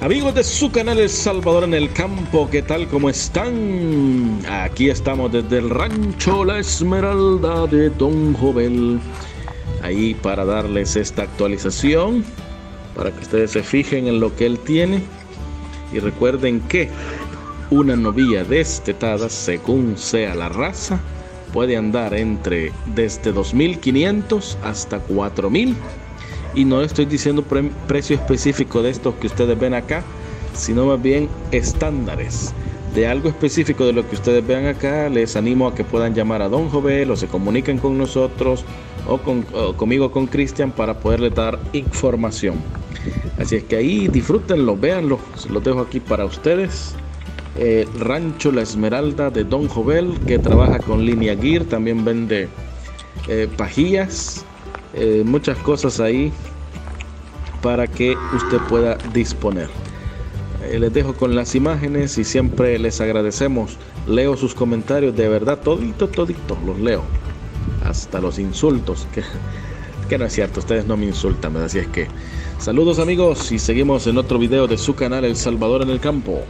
Amigos de su canal El Salvador en el Campo, ¿qué tal? ¿Cómo están? Aquí estamos desde el rancho La Esmeralda de Don Jovel. Ahí para darles esta actualización, para que ustedes se fijen en lo que él tiene. Y recuerden que una novilla destetada, según sea la raza, puede andar entre desde 2.500 hasta 4.000 y no estoy diciendo pre precio específico de estos que ustedes ven acá, sino más bien estándares de algo específico de lo que ustedes vean acá. Les animo a que puedan llamar a Don Jovel o se comuniquen con nosotros o, con, conmigo con Cristian para poderles dar información. Así es que ahí disfrútenlo, véanlo, se los dejo aquí para ustedes. Eh, Rancho La Esmeralda de Don Jovel, que trabaja con línea Gear, también vende eh, pajillas eh, muchas cosas ahí para que usted pueda disponer. Eh, les dejo con las imágenes y siempre les agradecemos. Leo sus comentarios, de verdad, todito, todito, los leo. Hasta los insultos, que, que no es cierto, ustedes no me insultan, así es que saludos amigos y seguimos en otro video de su canal El Salvador en el Campo.